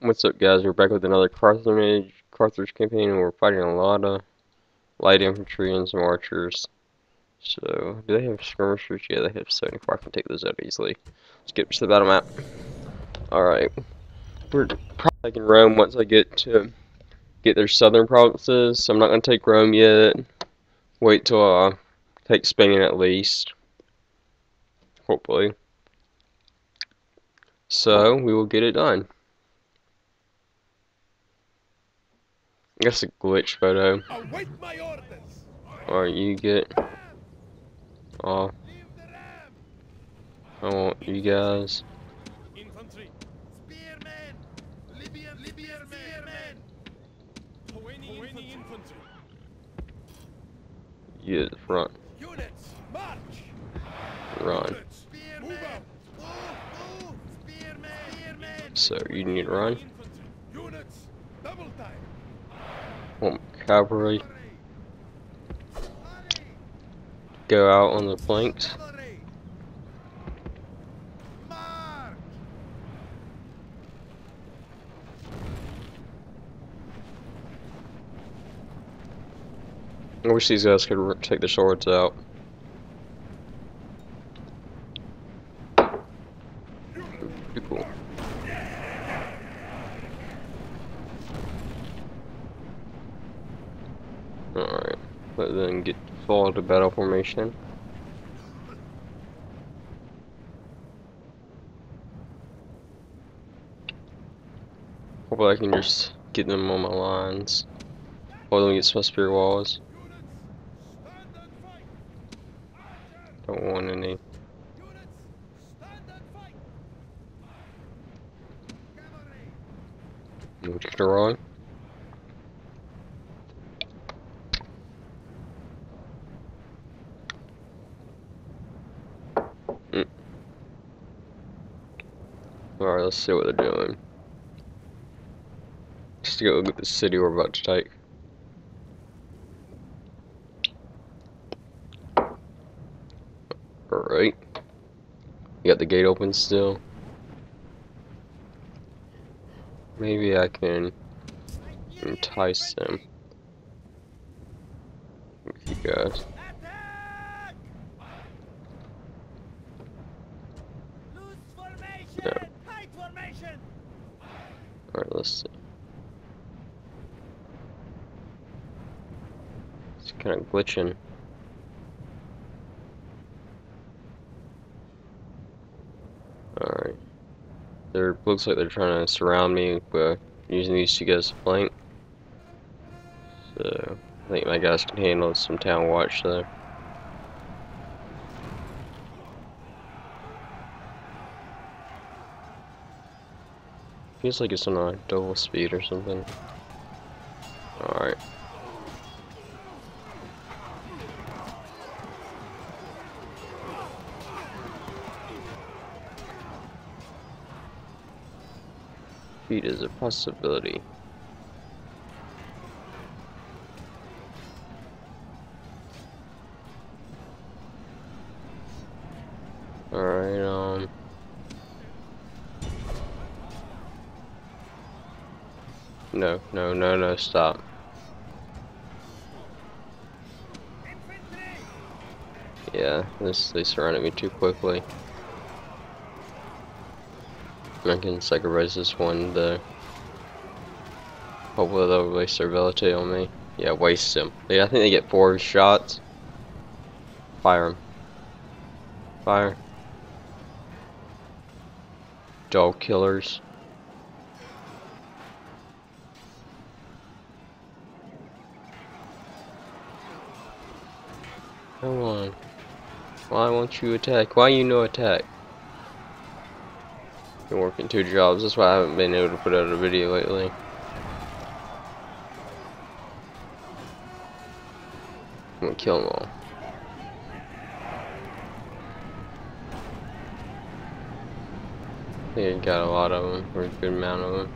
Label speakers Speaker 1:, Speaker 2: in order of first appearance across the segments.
Speaker 1: What's up guys, we're back with another Carthage, Carthage campaign and we're fighting a lot of light infantry and some archers. So, do they have skirmishers? Yeah, they have 74, I can take those out easily. Let's get to the battle map. Alright, we're probably taking Rome once I get to get their southern provinces. So I'm not going to take Rome yet. Wait till I take Spain at least. Hopefully. So, we will get it done. I guess a glitch photo.
Speaker 2: Await my orders.
Speaker 1: Or you get
Speaker 2: Oh.
Speaker 1: I want you guys.
Speaker 2: Infantry. Spearmen. Libyan Libyan spearmen. Hawani infantry.
Speaker 1: You at the front.
Speaker 2: Units. March.
Speaker 1: Run.
Speaker 2: Spearmen. Move out. Move, move. Spearmen. Spearmen.
Speaker 1: So you need to run.
Speaker 2: Infantry. Units. Double time.
Speaker 1: Want cavalry. Go out on the flanks. I wish these guys could take the swords out. Pretty cool. Alright, but then get fall Hopefully I can just get them on my lines. Or me get some spear walls. Don't want any. You wrong? Mm. Alright, let's see what they're doing. Just to go look at the city we're about to take. Alright. You got the gate open still? Maybe I can entice them you guys.
Speaker 2: Attack! Loose formation!
Speaker 1: No.
Speaker 2: Tight formation!
Speaker 1: Alright, let's see. It's kind of glitching. Alright. There looks like they're trying to surround me but using these two guys to flank. So I think my guys can handle some town watch there. Feels like it's on a double speed or something. Is a possibility. Alright, um. No, no, no, no, stop. Yeah, this they surrounded me too quickly. I can sacrifice this one to hopefully they'll waste their ability on me. Yeah, waste him. Yeah, I think they get four shots. Fire him. Fire. Dog killers. Come on. Why won't you attack? Why you no attack? Been working two jobs, that's why I haven't been able to put out a video lately. I'm gonna kill them all. I think I got a lot of them, or a good amount of them.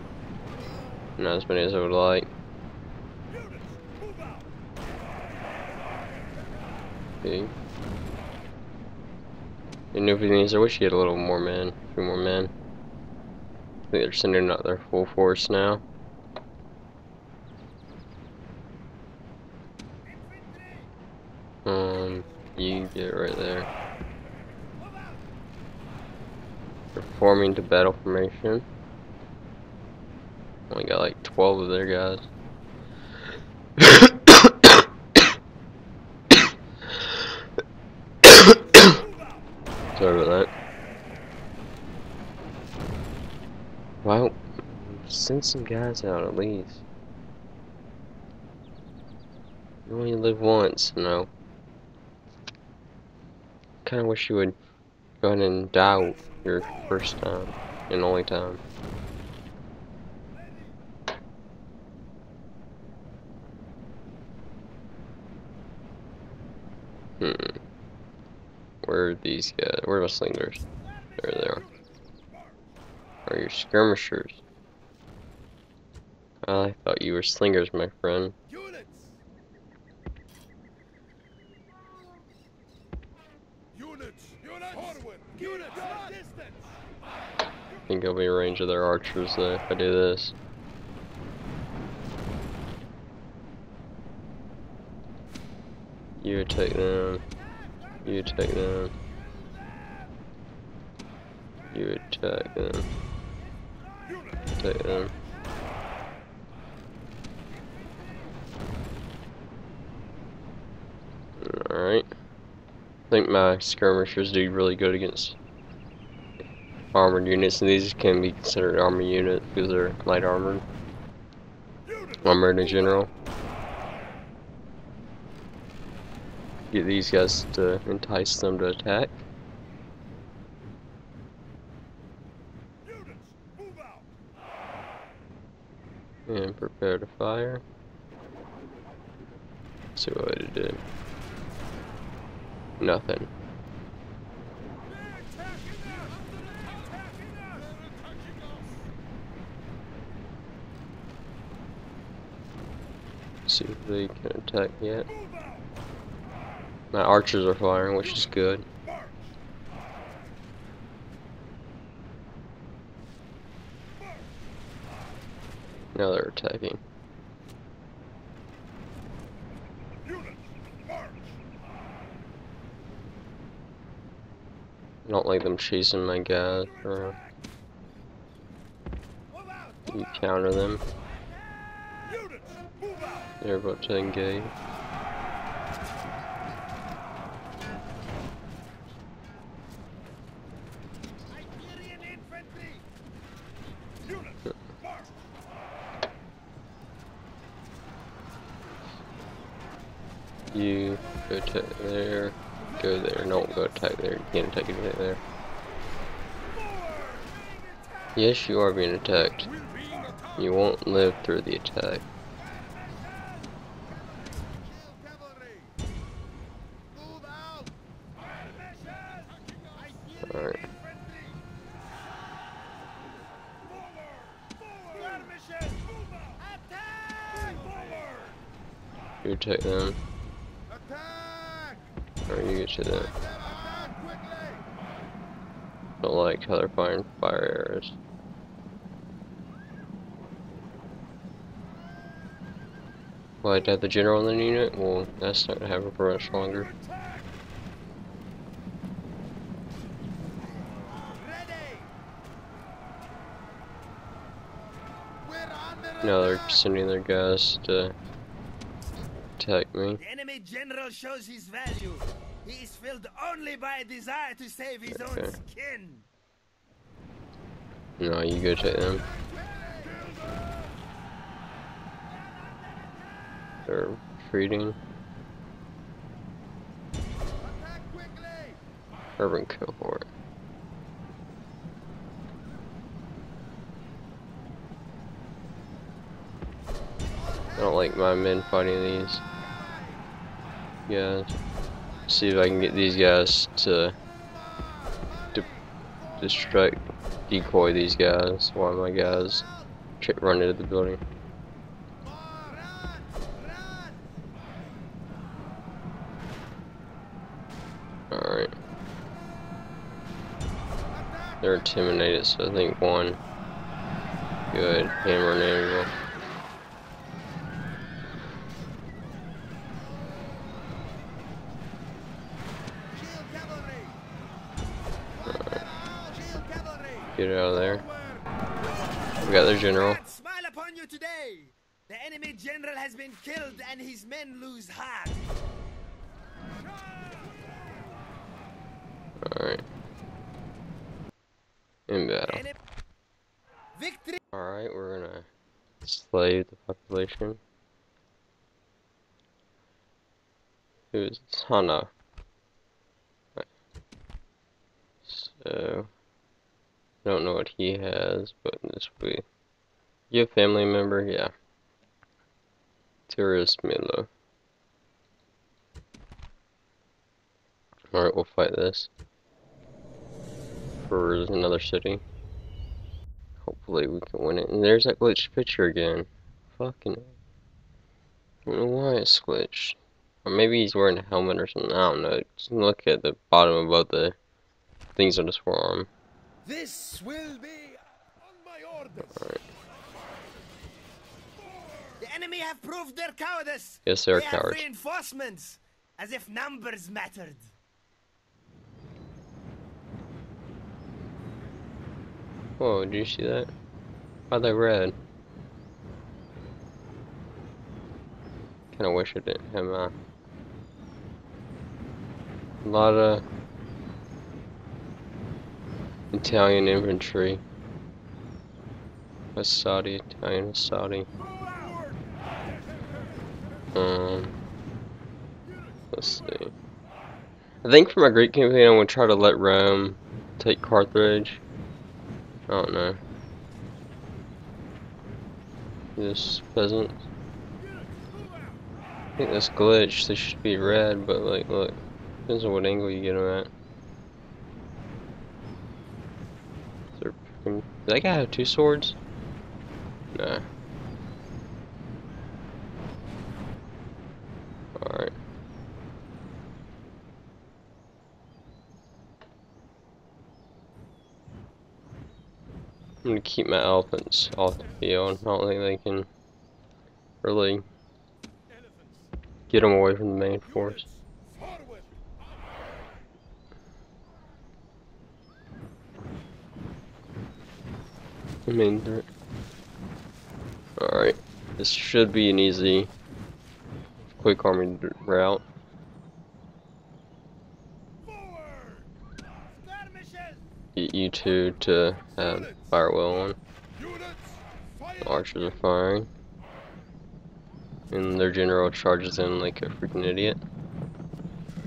Speaker 1: Not as many as I would like. Okay. And if he needs, I wish he had a little more men, a few more men. They're sending out their full force now. Um, you get right there. They're forming to battle formation. Only got like 12 of their guys. Sorry about that. Well, send some guys out at least. You only live once, you know. Kinda wish you would go ahead and die your first time and only time. Hmm. Where are these guys? Where are the slingers? There they are. Are your skirmishers? I thought you were slingers, my friend.
Speaker 2: Units! Units! Units! Forward! Units! Distance!
Speaker 1: I think I'll be in range of their archers though if I do this. You attack them. You attack them. You attack them. Attack them. Alright. I think my skirmishers do really good against armored units, and these can be considered armored units because they're light armored. Armored in general. Get these guys to entice them to attack. And prepare to fire. see what I do.
Speaker 2: Us!
Speaker 1: See if they can attack yet. My archers are firing, which is good. Now they're attacking.
Speaker 2: Units! March!
Speaker 1: Don't like them chasing my guys.
Speaker 2: Move!
Speaker 1: You counter them. They're about to engage. You go attack there. Go there. Don't go attack there. You can't attack anything there. Yes, you are being attacked. You won't live through the attack. Alright. You attack them. Get to them. Don't like how they're firing fire arrows. Well, I'd have the general in the unit? Well, that's not gonna happen for much longer.
Speaker 2: Attack! Ready! We're under
Speaker 1: No, they're sending their guys to attack me.
Speaker 2: The enemy general shows his value. He is filled only by a desire to save his own skin.
Speaker 1: No, you go take them. They're retreating. Urban cohort. I don't like my men fighting these guys. See if I can get these guys to, distract, decoy these guys while my guys run into the building. Alright. They're intimidated, so I think one Good. Hammer and anvil.
Speaker 2: Shield cavalry.
Speaker 1: Alright,
Speaker 2: Shield cavalry.
Speaker 1: Get out of there. We got their general.
Speaker 2: Smile upon you today. The enemy general has been killed and his men lose heart.
Speaker 1: Alright. In battle.
Speaker 2: Victory.
Speaker 1: Alright, we're gonna slay the population. Who's Hana? Right. So, don't know what he has, but this will be. You a family member? Yeah. Tourist Milo. Alright, we'll fight this. For another city. Hopefully we can win it. And there's that glitched picture again. Fucking. I don't know why it's glitched. Or maybe he's wearing a helmet or something. I don't know. Just look at the bottom about the things on his forearm.
Speaker 2: This will be on my orders. The enemy have proved their cowardice.
Speaker 1: Yes, they're
Speaker 2: they
Speaker 1: cowards.
Speaker 2: reinforcements, as if numbers mattered.
Speaker 1: Whoa, did you see that? Why they red? Kinda wish I didn't have. A lot of Italian infantry. That's Saudi, Italian, Saudi. Um, let's see. I think for my Greek campaign, I'm gonna try to let Rome take Carthage. I don't know. This peasant. I think that's glitch. They should be red, but like, look, depends on what angle you get them at. They're freaking- Does that guy have two swords? Nah. Alright. I'm gonna keep my elephants off the field. I don't think they can really get them away from the main force. Mean, they're- alright. This should be an easy, quick army
Speaker 2: rout.
Speaker 1: Get you two to have firewall on. Archers are firing. And their general charges in like a freaking idiot.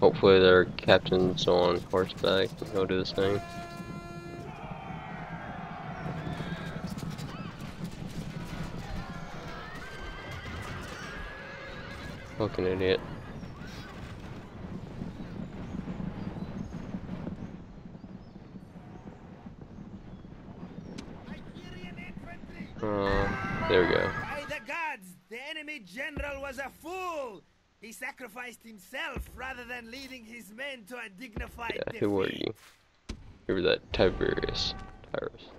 Speaker 1: Hopefully their captain's on horseback and he'll do the same. Fucking idiot. Uh, there we go.
Speaker 2: By the gods, the enemy general was a fool. He sacrificed himself rather than leading his men to a dignified
Speaker 1: Yeah,
Speaker 2: defeat.
Speaker 1: who were you? You were that Tiberius. Tyrus.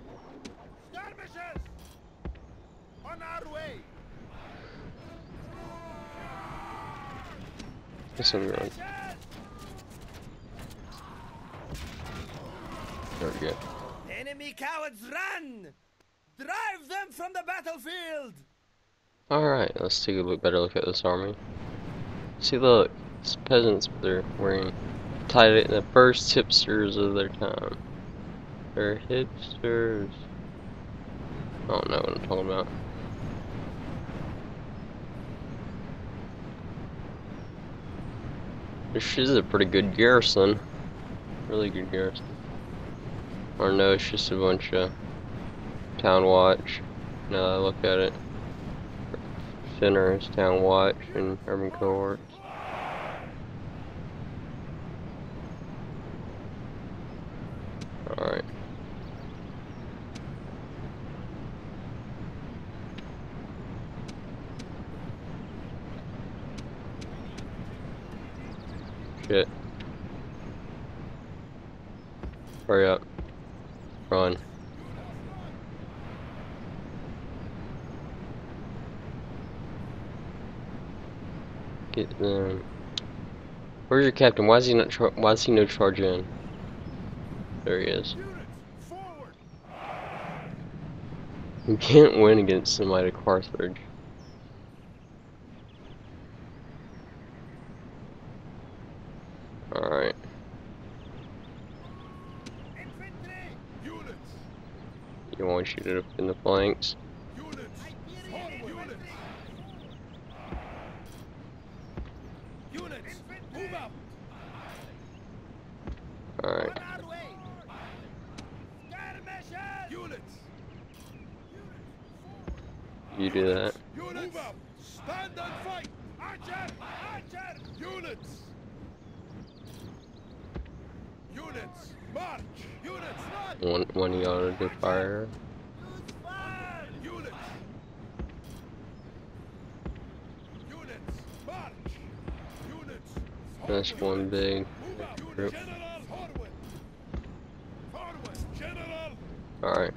Speaker 2: Skirmishes! On our way!
Speaker 1: This run.
Speaker 2: Skirmishes!
Speaker 1: There we go.
Speaker 2: Enemy cowards run! Drive them from the battlefield!
Speaker 1: Alright, let's take a look, better look at this army. See, look, it's peasants, but they're wearing tied it the first hipsters of their time. They're hipsters. I don't know what I'm talking about. Is a pretty good garrison. Really good garrison. Or no, it's just a bunch of town watch. Now I look at it. Center is town watch and urban cohorts. Shit. Hurry up. Run. Get them. Where's your captain? Why is he not? Why is he no charge in? There he is. You can't win against the mighty Carthage. You want to in the flanks.
Speaker 3: Units!
Speaker 2: Forward!
Speaker 3: Units! Units! Move out!
Speaker 1: Alright. You do that.
Speaker 3: Units! Stand and fight!
Speaker 2: Archer! Archer!
Speaker 3: Units! Units! March! Units! March!
Speaker 1: One one of y'all to fire.
Speaker 2: Use fire!
Speaker 3: Units! Units! March! Units!
Speaker 1: That's one big group.
Speaker 3: General! Forward! Forward! General!
Speaker 1: Alright.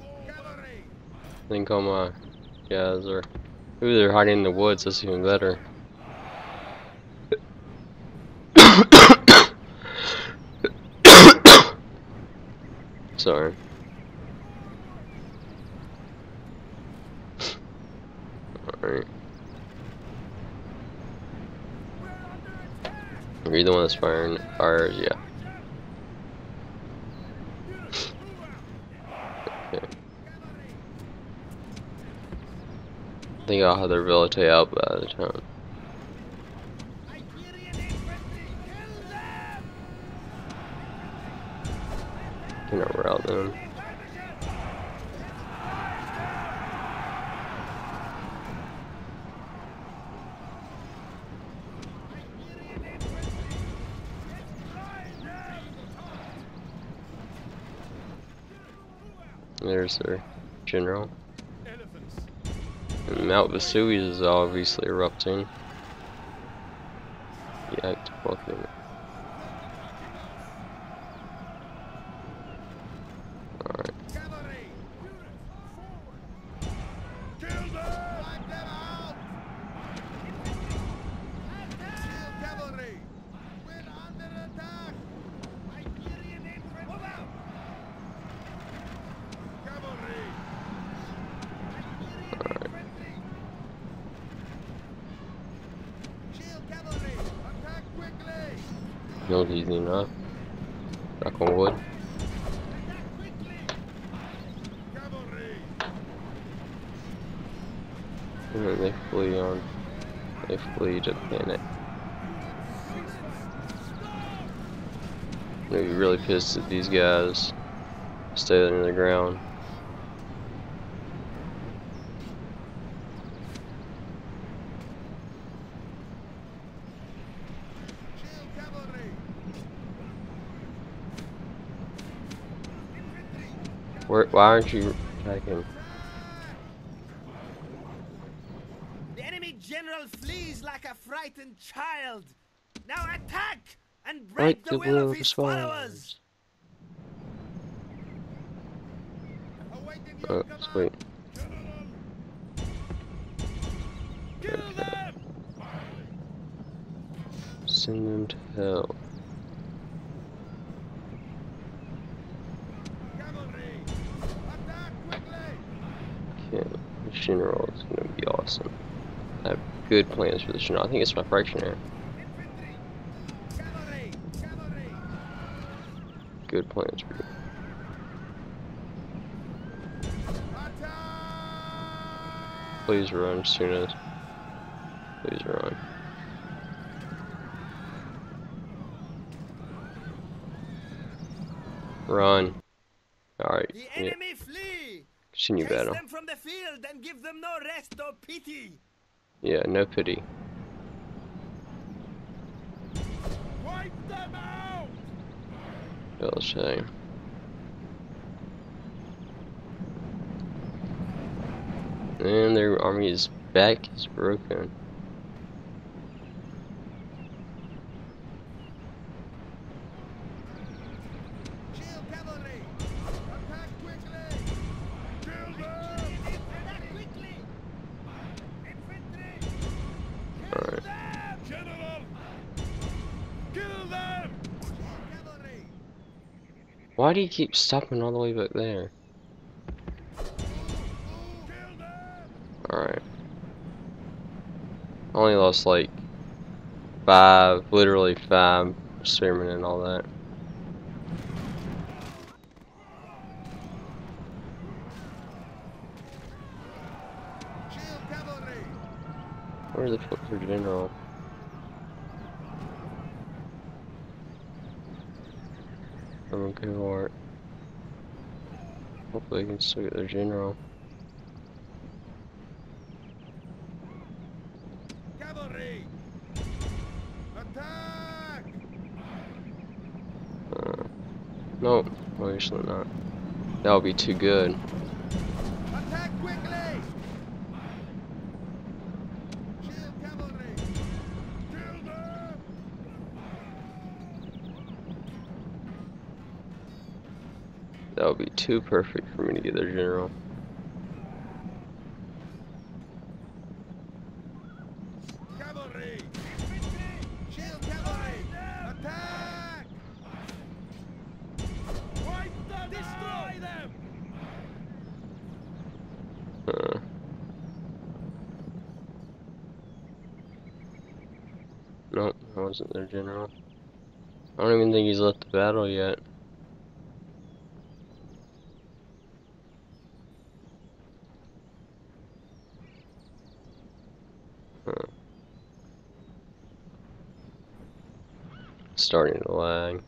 Speaker 1: I think all my guys are. Ooh, they're hiding in the woods. That's even better. Sorry. Alright. Are you the one that's firing fires? Yeah. Okay. I think I'll have their ability out by the time.
Speaker 2: Iberian infantry! Kill them!
Speaker 1: Can I rout them? There's their general.
Speaker 3: Elephants!
Speaker 1: And Mount Vesuvius is obviously erupting. The act of volcano. Alright.
Speaker 3: Cavalry! Kill them! Wipe them out! Kill cavalry! We're under attack!
Speaker 2: Iberian infantry! Move out!
Speaker 3: Cavalry!
Speaker 1: Alright.
Speaker 3: Kill cavalry! Attack quickly!
Speaker 1: Not easy enough. Knock on wood. And then they flee on. They flee to. I'm gonna be really pissed at these guys. Stay under the ground.
Speaker 3: Kill cavalry!
Speaker 1: Where, why aren't you attacking?
Speaker 2: The enemy general flees like a frightened child! Now attack! And break
Speaker 1: Break
Speaker 2: the,
Speaker 1: the
Speaker 2: will
Speaker 1: will
Speaker 2: of his followers!
Speaker 1: Oh,
Speaker 3: command!
Speaker 1: sweet.
Speaker 3: General! Kill them!
Speaker 1: Send them to hell.
Speaker 3: Cavalry! Attack quickly!
Speaker 1: Okay, general is gonna be awesome. I have good plans for the general. I think it's my!
Speaker 3: Cavalry!
Speaker 1: Good plans for you. Please run soon as. Please run. Run. Alright,
Speaker 2: The
Speaker 1: yeah,
Speaker 2: flee!
Speaker 1: continue
Speaker 2: Chase
Speaker 1: battle.
Speaker 2: them from the field and give them no rest or pity!
Speaker 1: Yeah, no pity.
Speaker 3: Wipe them out!
Speaker 1: Say. And their army's back is broken. Why do you keep stopping all the way back there? Alright. Only lost like five, literally five spearmen and all that. Where the fuck's our general? Urban cohort. Hopefully they can still get their general.
Speaker 3: Cavalry! Attack!
Speaker 1: Uh, nope, obviously not. That would be too good. Too perfect for me to get their general.
Speaker 3: Cavalry! Shield cavalry! Attack! Wipe them Destroy them!
Speaker 1: Uh, nope, that wasn't their general. I don't even think he's left the battle yet. Huh. Starting to lag.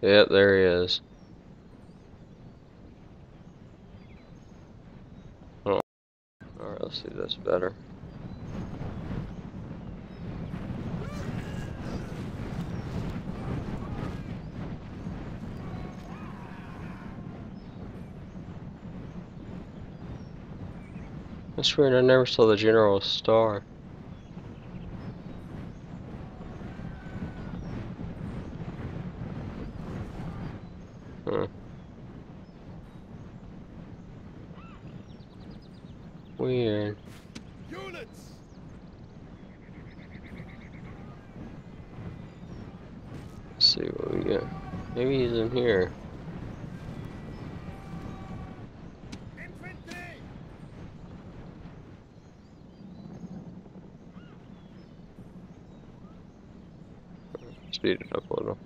Speaker 1: Yep, there he is. Oh. Alright, let's see this better. That's weird, I never saw the General Star. Huh. Weird.
Speaker 3: Units!
Speaker 1: Let's see what we get. Maybe he's in here.
Speaker 3: Infantry!
Speaker 1: Speed it up a little.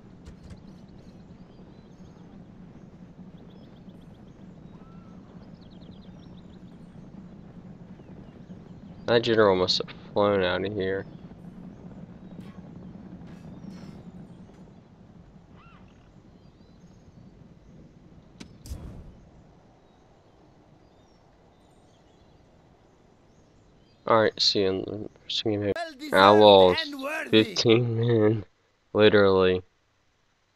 Speaker 1: That general must have flown out of here. Alright, see you in the first game here.
Speaker 2: Well deserved
Speaker 1: Outlaws. 15 men. Literally.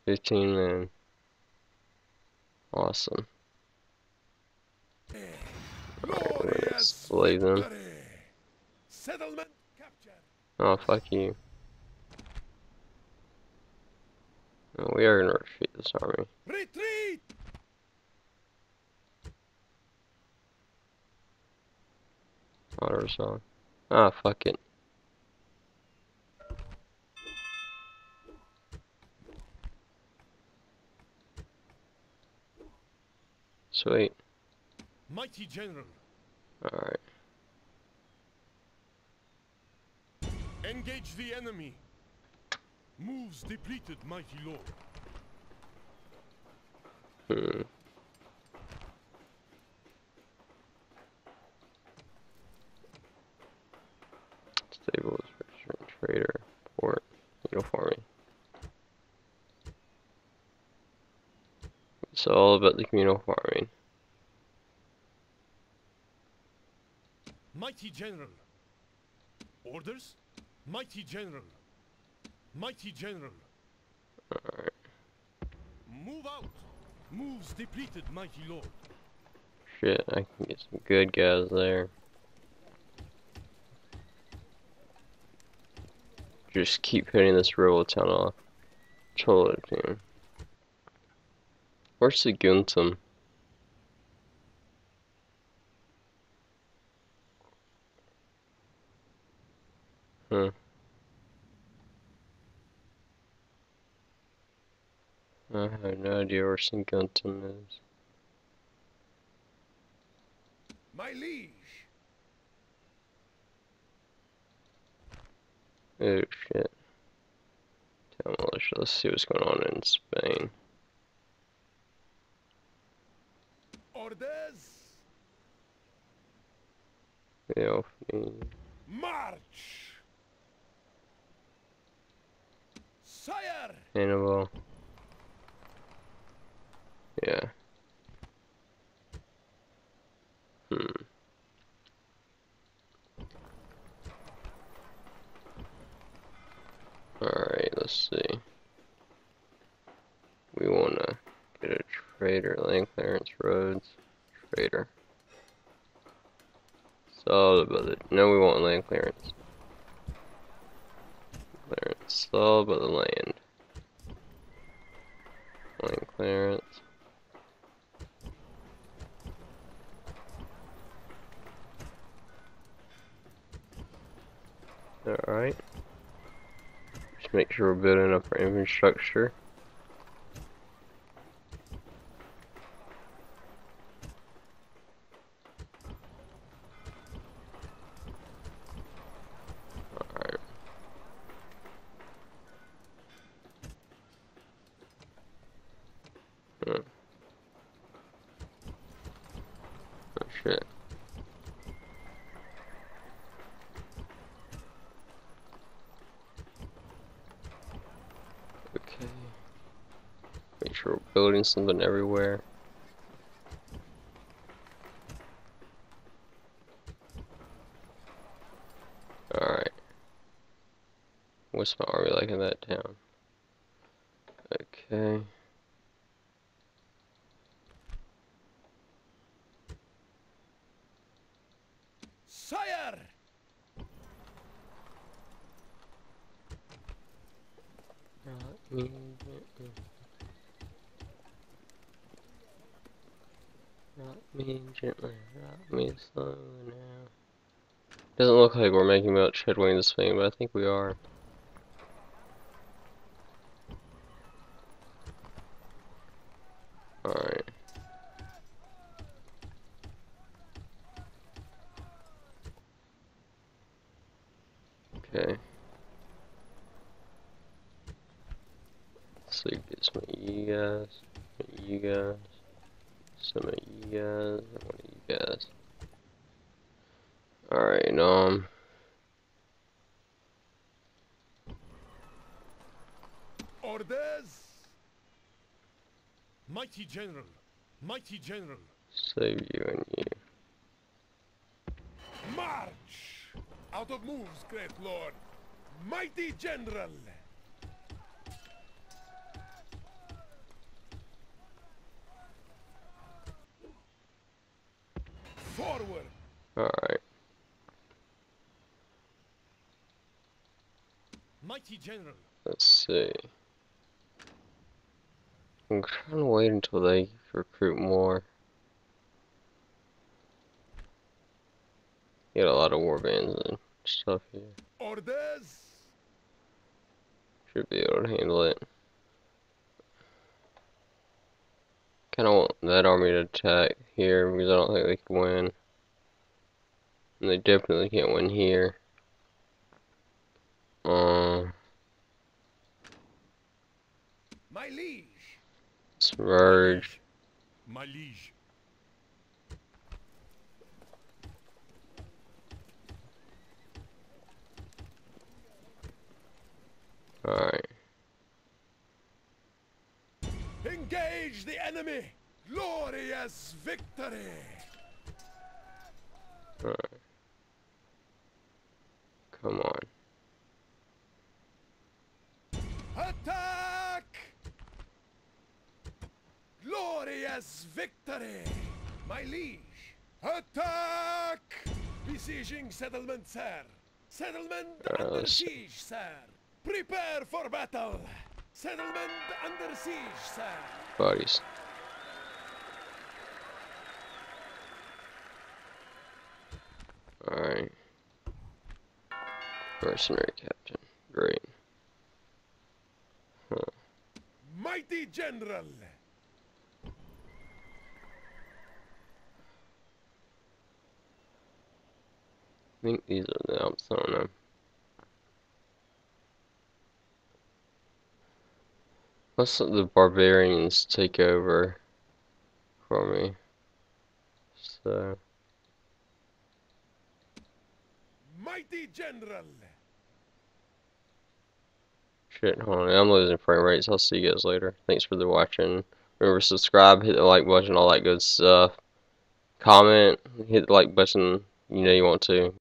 Speaker 1: 15 men. Awesome.
Speaker 3: Eh, glorious
Speaker 1: Slay them.
Speaker 3: Settlement captured!
Speaker 1: Oh, fuck you. Oh, we are gonna retreat this army.
Speaker 3: Retreat!
Speaker 1: Auto resolve. Ah, fuck it. Sweet.
Speaker 3: Mighty general,
Speaker 1: Alright.
Speaker 3: Engage the enemy. Moves depleted, mighty lord.
Speaker 1: Hmm. Stables, restaurant, trader, port, uniforming. It's all about the communal farming.
Speaker 3: Mighty general. Orders? Mighty general. Mighty general.
Speaker 1: Alright.
Speaker 3: Move out. Moves depleted, mighty lord.
Speaker 1: Shit, I can get some good guys there. Just keep hitting this river tunnel. Totally, team. Where's the Guntum? Hmm. I have no idea where Sinkanton is.
Speaker 3: My liege.
Speaker 1: Oh shit. Demolish. Let's see what's going on in Spain.
Speaker 3: Orders. March.
Speaker 1: Hannibal. Yeah. Hmm. Alright, let's see. We wanna get a trader, land clearance roads, trader. Solid about it. No, we want land clearance. Clearance, all about the land. Land clearance. Alright. Just make sure we're building up our infrastructure. Alright. Hmm. Oh shit. Okay. Make sure we're building something everywhere. Alright. What's my army like in that town? Okay.
Speaker 3: Sire.
Speaker 1: Rock me Rock me gently, rock me slowly now. Doesn't look like we're making much headway in this thing, but I think we are. Alright. Okay. So get some of you guys, you guys, some of you guys, one of you guys. Alright, um.
Speaker 3: Orders. Mighty general. Mighty general.
Speaker 1: Save you and you.
Speaker 3: March! Out of moves, great lord. Mighty general. Forward.
Speaker 1: Alright.
Speaker 3: Mighty general.
Speaker 1: Let's see. I'm trying to wait until they recruit more. Get a lot of war bands and stuff here.
Speaker 3: Orders.
Speaker 1: Should be able to handle it. Kinda want that army to attack here because I don't think they can win. And they definitely can't win here. Um,
Speaker 3: My liege.
Speaker 1: Submerge.
Speaker 3: My liege.
Speaker 1: Alright.
Speaker 3: Engage the enemy. Glorious victory.
Speaker 1: Come on.
Speaker 3: Attack! Glorious victory! My liege! Attack! Besieging settlement, sir! Settlement under siege, sir! Prepare for battle! Settlement under siege, sir!
Speaker 1: Buddies. Alright. Mercenary captain. Great. Huh.
Speaker 3: Mighty General!
Speaker 1: I think these are the Alps, I don't know. Let's let the barbarians take over for me. So,
Speaker 3: Mighty General!
Speaker 1: shit, hold on, I'm losing frame rates. I'll see you guys later. Thanks for the watching. Remember, subscribe, hit the like button, all that good stuff. Comment, hit the like button, you know you want to.